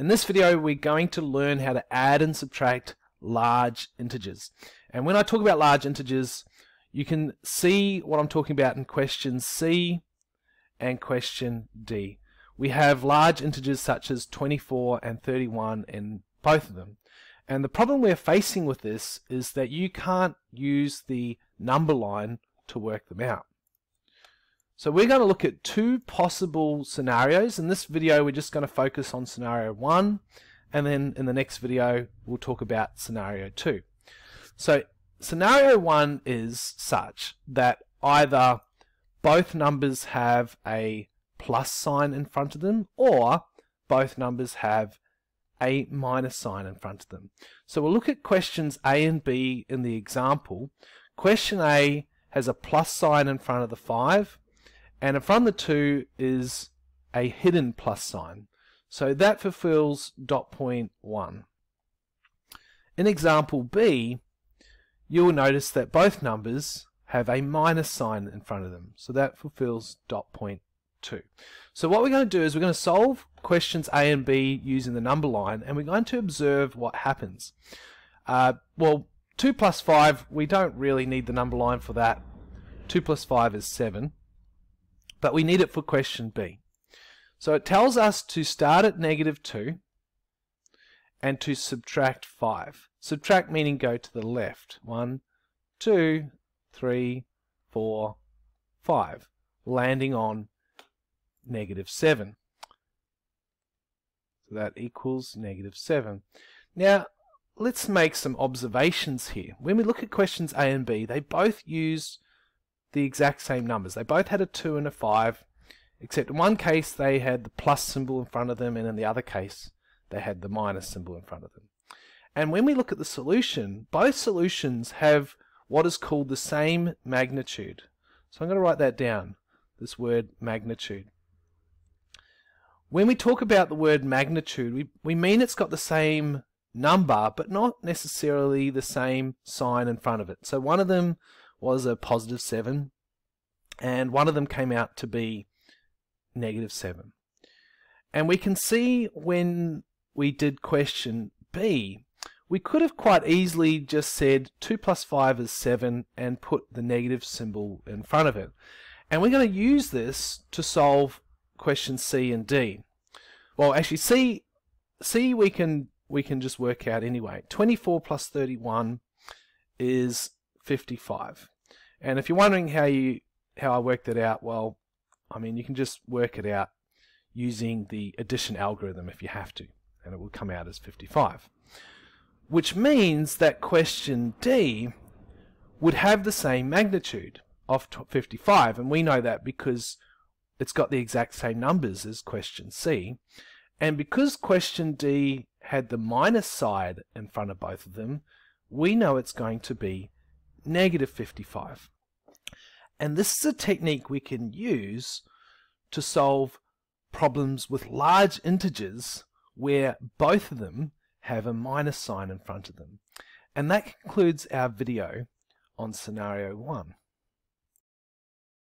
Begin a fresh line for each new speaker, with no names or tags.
In this video we're going to learn how to add and subtract large integers. And when I talk about large integers you can see what I'm talking about in question C and question D. We have large integers such as 24 and 31 in both of them. And the problem we're facing with this is that you can't use the number line to work them out. So we're going to look at two possible scenarios. In this video we're just going to focus on scenario 1 and then in the next video we'll talk about scenario 2. So scenario 1 is such that either both numbers have a plus sign in front of them or both numbers have a minus sign in front of them. So we'll look at questions A and B in the example. Question A has a plus sign in front of the 5 and in front of the 2 is a hidden plus sign. So that fulfills dot point 1. In example B, you will notice that both numbers have a minus sign in front of them. So that fulfills dot point 2. So what we're going to do is we're going to solve questions A and B using the number line and we're going to observe what happens. Uh, well, 2 plus 5, we don't really need the number line for that. 2 plus 5 is 7. But we need it for question B. So it tells us to start at negative 2 and to subtract 5. Subtract meaning go to the left. 1, 2, 3, 4, 5. Landing on negative 7. So that equals negative 7. Now, let's make some observations here. When we look at questions A and B, they both use the exact same numbers. They both had a 2 and a 5, except in one case they had the plus symbol in front of them, and in the other case they had the minus symbol in front of them. And when we look at the solution, both solutions have what is called the same magnitude. So I'm going to write that down, this word magnitude. When we talk about the word magnitude, we, we mean it's got the same number, but not necessarily the same sign in front of it. So one of them was a positive 7, and one of them came out to be negative 7. And we can see when we did question B, we could have quite easily just said 2 plus 5 is 7 and put the negative symbol in front of it. And we're going to use this to solve questions C and D. Well, actually, C, C we can we can just work out anyway. 24 plus 31 is 55. And if you're wondering how you how I worked that out, well, I mean, you can just work it out using the addition algorithm if you have to, and it will come out as 55. Which means that question D would have the same magnitude of 55, and we know that because it's got the exact same numbers as question C. And because question D had the minus side in front of both of them, we know it's going to be negative 55. And this is a technique we can use to solve problems with large integers where both of them have a minus sign in front of them. And that concludes our video on scenario 1.